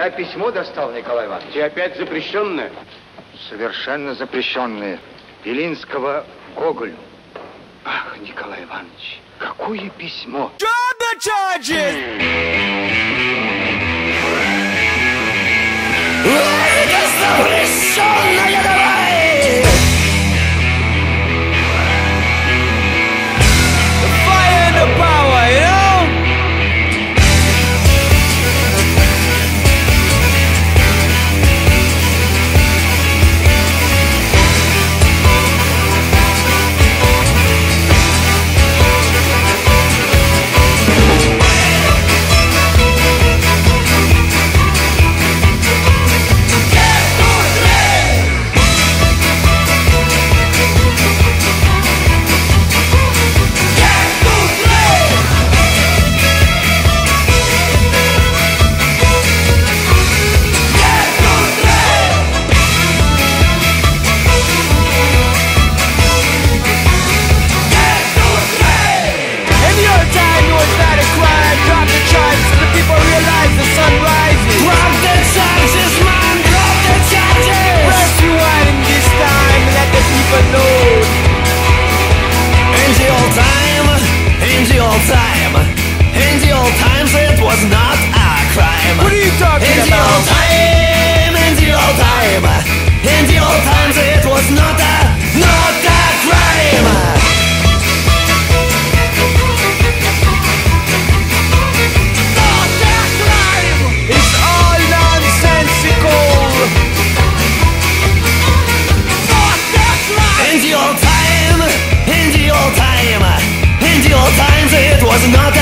Я письмо достал, Николай Иванович. И опять запрещенное? Совершенно запрещенное. Белинского Гоголю. Ах, Николай Иванович, какое письмо! Drop the charges! another